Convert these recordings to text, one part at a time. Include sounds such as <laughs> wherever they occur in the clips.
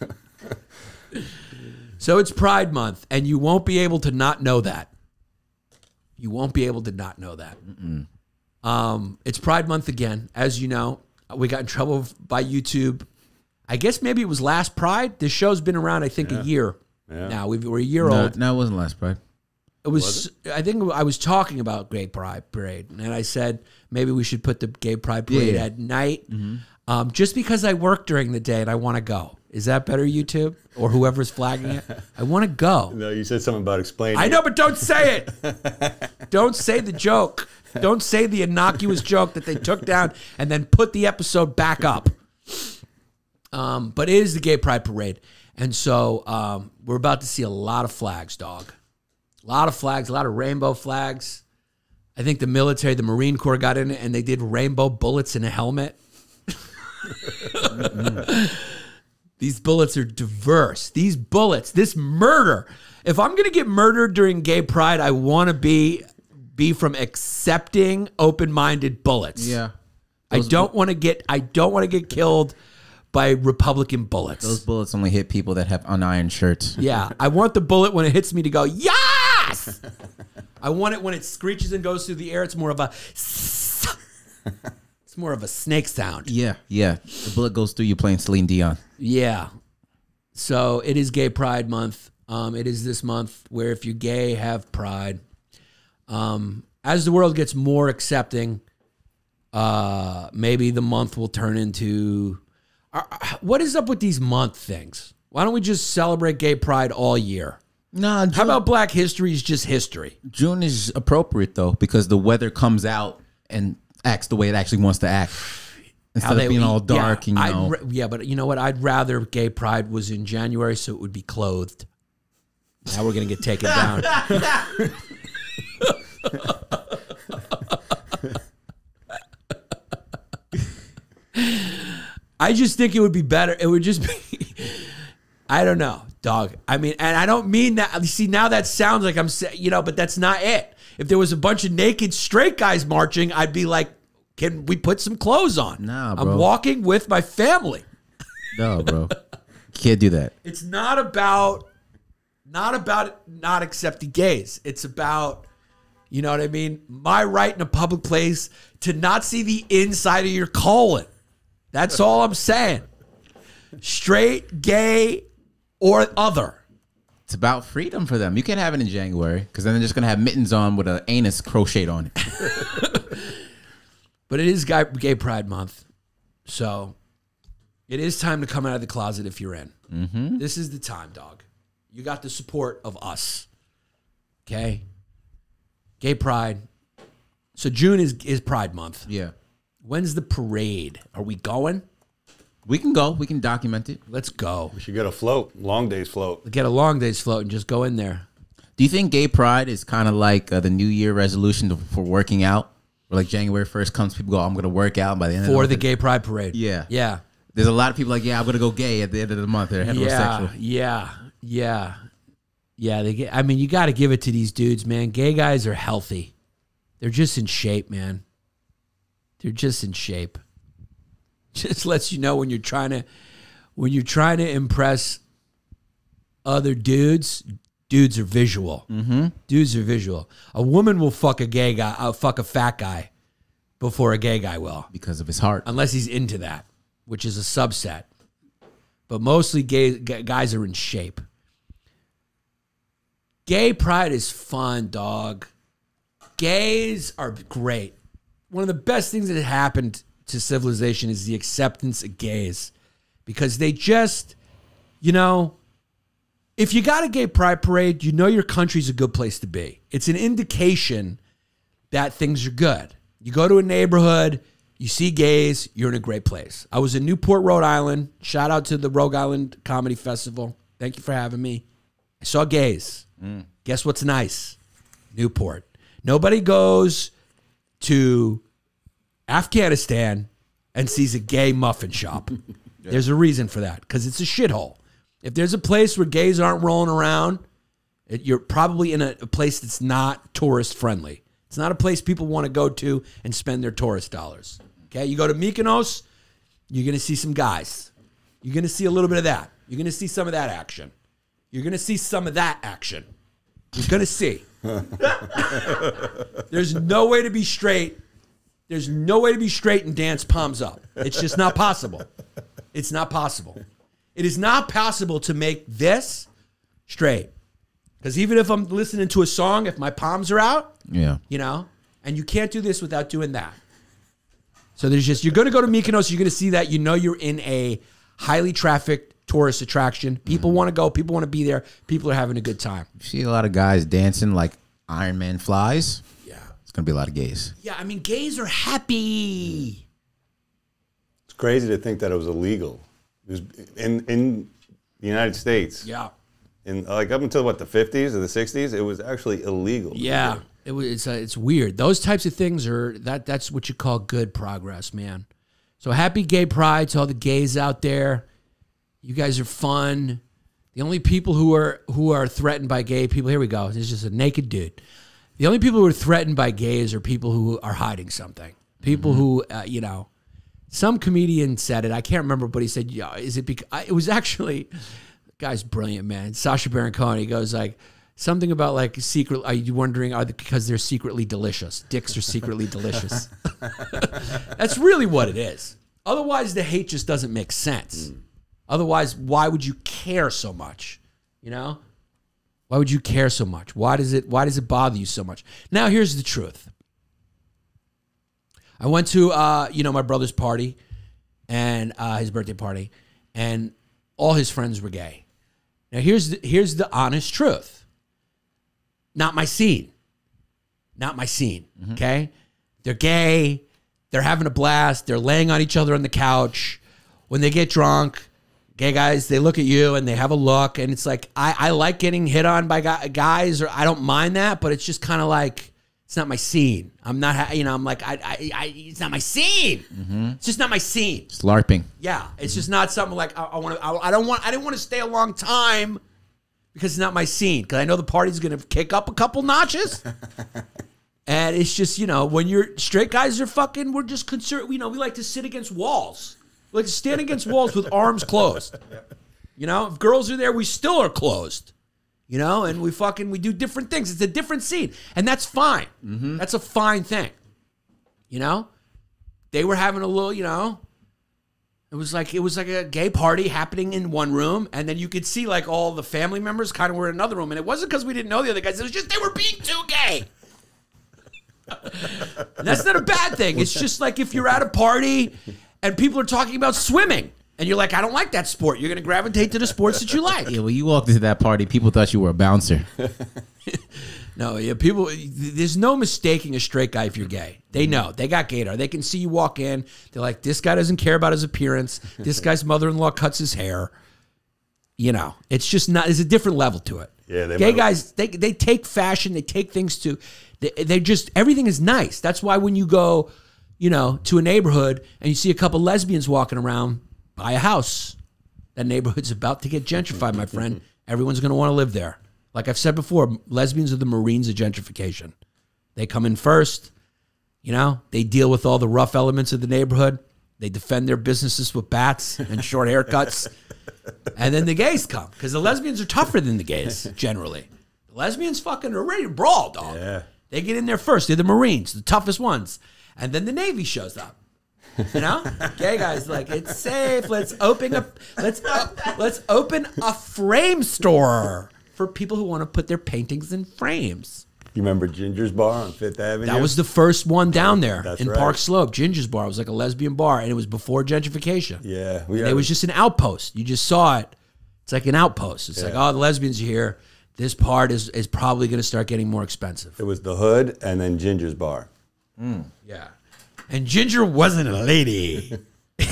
<laughs> so it's Pride Month, and you won't be able to not know that. You won't be able to not know that. Um, it's Pride Month again, as you know. We got in trouble by YouTube. I guess maybe it was last Pride. This show's been around, I think, a year Yeah. now. We've, we're a year No, old. no, it wasn't last Pride. It was, I think I was talking about Gay Pride Parade, and I said maybe we should put the Gay Pride Parade yeah. at night, um, just because I work during the day and I want to go. Is that better, YouTube or whoever's flagging it? I want to go. <laughs> No, you said something about explaining. I know, but don't say it. <laughs> don't say the joke. Don't say the innocuous joke that they took down and then put the episode back up. Um, but it is the Gay Pride Parade. And so um, we're about to see a lot of flags, dog. A lot of flags, a lot of rainbow flags. I think the military, the Marine Corps got in it and they did rainbow bullets in a helmet. <laughs> These bullets are diverse. These bullets, this murder. If I'm gonna get murdered during gay pride, I wanna be be from accepting open-minded bullets. Yeah. I don't want to get I don't want to get killed by Republican bullets. Those bullets only hit people that have unironed shirts. yeah, I want the bullet when it hits me to go yes. <laughs> I want it when it screeches and goes through the air. It's more of a. It's more of a snake sound. Yeah, yeah. The bullet goes through you playing Celine Dion. Yeah. So it is Gay Pride Month. Um, it is this month where if you're gay, have pride. Um, as the world gets more accepting, uh, maybe the month will turn into. Uh, what is up with these month things? Why don't we just celebrate gay pride all year? Nah, June, How about Black History is just history? June is appropriate though because the weather comes out and acts the way it actually wants to act instead of being all dark yeah, and you I'd know. yeah, but you know what? I'd rather gay pride was in January so it would be clothed. Now we're gonna get taken down. I just think it would be better. It would just be. <laughs> I don't know, dog. I mean, and I don't mean that. You see, now that sounds like I'm saying, you know, but that's not it. If there was a bunch of naked straight guys marching, I'd be like, can we put some clothes on? Nah, I'm walking with my family. no, bro, can't do that. It's not about, not about not accepting gays. It's about, you know what I mean? My right in a public place to not see the inside of your colon. That's all I'm saying. Straight, gay, or other. It's about freedom for them. You can't have it in January because then they're just gonna have mittens on with an anus crocheted on it. <laughs> But it is Gay Pride Month. So it is time to come out of the closet if you're in. Mm-hmm. This is the time, dog. You got the support of us. Okay? Gay Pride. So June is, is Pride Month. Yeah, When's the parade? Are we going? We can go. We can document it. Let's go. You should get a float, long days float. Get a long day's float and just go in there. Do you think gay pride is kind of like uh, the New Year resolution to, for working out? Where like January first comes, people go, "I'm gonna work out." By the end For of the For the Gay Pride Parade. Yeah. Yeah. there's a lot of people like, "Yeah, I'm gonna go gay at the end of the month." They're heterosexual. Yeah, yeah, yeah, yeah. They get. I mean, you got to give it to these dudes, man. Gay guys are healthy. They're just in shape, man. They're just in shape. <laughs> Just lets you know when you're trying to, when you're trying to impress other dudes. Dudes are visual. Mm-hmm. Dudes are visual. A woman will fuck a gay guy. Uh, fuck a fat guy before a gay guy will because of his heart. unless he's into that, which is a subset. But mostly gay guys are in shape. Gay pride is fun, dog. Gays are great. One of the best things that happened to civilization is the acceptance of gays because they just, you know, if you got a gay pride parade, you know your country's a good place to be. It's an indication that things are good. You go to a neighborhood, you see gays, you're in a great place. I was in Newport, Rhode Island. Shout out to the Rhode Island Comedy Festival. Thank you for having me. I saw gays. Mm. Guess what's nice? Newport. Nobody goes to Afghanistan and sees a gay muffin shop. <laughs> There's a reason for that because it's a shithole. If there's a place where gays aren't rolling around, it, you're probably in a, a place that's not tourist friendly. It's not a place people want to go to and spend their tourist dollars. Okay, you go to Mykonos, you're gonna see some guys. You're gonna see a little bit of that. You're going to see some of that action. You're going to see some of that action. You're going to see. <laughs> There's no way to be straight. There's no way to be straight and dance palms up. It's just not possible. It's not possible. It is not possible to make this straight. Because even if I'm listening to a song, if my palms are out, Yeah. you know, and you can't do this without doing that. So there's just you're going to go to Mykonos, you're going to see that. You know, you're in a highly trafficked tourist attraction. People mm-hmm. want to go. People want to be there. People are having a good time. You see a lot of guys dancing like Iron Man flies. Yeah. It's gonna be a lot of gays. Yeah, I mean, gays are happy. It's crazy to think that it was illegal. It was in in the United States. Yeah. In like up until what the 50s or the 60s, it was actually illegal. Yeah. It was it's uh, it's weird. Those types of things are that that's what you call good progress, man. So happy gay pride to all the gays out there. You guys are fun. The only people who are who are threatened by gay people, here we go. This is just a naked dude. The only people who are threatened by gays are people who are hiding something. People who, uh, you know, some comedian said it. I can't remember, but he said, "Yeah, is it because it was <laughs> actually guy's brilliant, man. Sacha Baron Cohen. He goes like something about like secret. Are you wondering are they, because they're secretly delicious? Dicks are secretly <laughs> delicious. <laughs> That's really what it is. Otherwise, the hate just doesn't make sense. Otherwise, why would you care so much? You know, why would you care so much? Why does it? Why does it bother you so much? Now, here's the truth. I went to uh, you know my brother's party, and uh, his birthday party, and all his friends were gay. Now here's the, here's the honest truth. Not my scene. Not my scene. Okay, they're gay. They're having a blast. They're laying on each other on the couch. When they get drunk, gay guys they look at you and they have a look, and it's like I, I like getting hit on by guys, or I don't mind that, but it's just kind of like it's not my scene. I'm not, you know, I'm like I, I, I it's not my scene. Mm-hmm. It's just not my scene. It's LARPing. Yeah, it's mm-hmm. just not something like I, I want to. I, I don't want. I didn't want to stay a long time because it's not my scene. Because I know the party's going to kick up a couple notches, <laughs> and it's just you know when you're straight guys are fucking. We're just concerned. You know, we like to sit against walls. Like stand against walls with arms closed. You know, if girls are there, we still are closed. You know, and we fucking we do different things. It's a different scene, and that's fine. Mm-hmm. That's a fine thing. You know, they were having a little. You know, it was like it was like a gay party happening in one room, and then you could see like all the family members kind of were in another room, and it wasn't because we didn't know the other guys. It was just they were being too gay. <laughs> That's not a bad thing. It's just like if you're at a party and people are talking about swimming, and you're like, I don't like that sport. You're gonna gravitate to the sports that you <laughs> like. Yeah, well, you walked into that party, people thought you were a bouncer. <laughs> No, yeah, people. There's no mistaking a straight guy if you're gay. They mm. know. They got gaydar. They can see you walk in. They're like, this guy doesn't care about his appearance. This guy's mother-in-law cuts his hair. You know, it's just not. There's a different level to it. Yeah, they gay guys. They they take fashion. They take things to. They, they just everything is nice. That's why when you go, you know, to a neighborhood and you see a couple lesbians walking around, buy a house. That neighborhood's <laughs> about to get gentrified, my friend. Everyone's going to want to live there. Like I've said before, lesbians are the Marines of gentrification. They come in first, you know, they deal with all the rough elements of the neighborhood. They defend their businesses with bats and short <laughs> haircuts. and then the gays come because the lesbians are tougher than the gays <laughs> generally. The lesbians fucking are ready to brawl, dog. Yeah. They get in there first. They're the Marines, the toughest ones. And then the Navy shows up. You know, <laughs> gay guys like it's safe. Let's open a let's uh, let's open a frame store for people who want to put their paintings in frames. You remember Ginger's Bar on Fifth Avenue? That was the first one down there That's in right. Park Slope. Ginger's Bar it was like a lesbian bar, and it was before gentrification. yeah. We It was just an outpost. You just saw it. It's like an outpost. It's like, Yeah. oh, the lesbians are here. This part is is probably going to start getting more expensive. It was the Hood and then Ginger's Bar. Mm. Yeah. And Ginger wasn't a lady. <laughs>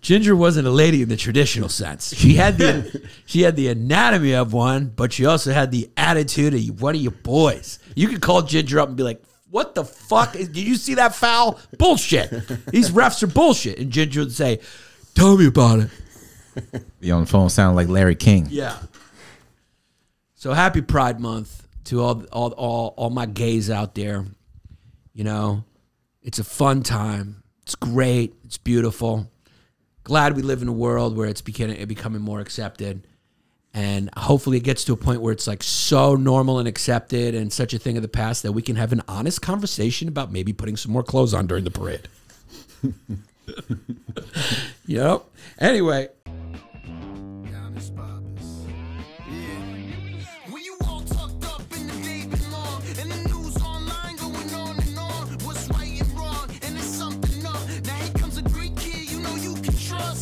Ginger wasn't a lady in the traditional sense. She had the she had the anatomy of one, but she also had the attitude of one of your boys. You could call Ginger up and be like, "What the fuck? Did you see that foul? Bullshit! These refs are bullshit." And Ginger would say, "Tell me about it." You on the phone sounded like Larry King. Yeah. So happy Pride Month to all all all all my gays out there. You know, it's a fun time. It's great. It's beautiful. glad we live in a world where it's becoming becoming more accepted. And hopefully it gets to a point where it's like so normal and accepted and such a thing of the past that we can have an honest conversation about maybe putting some more clothes on during the parade. <laughs> yep. Anyway,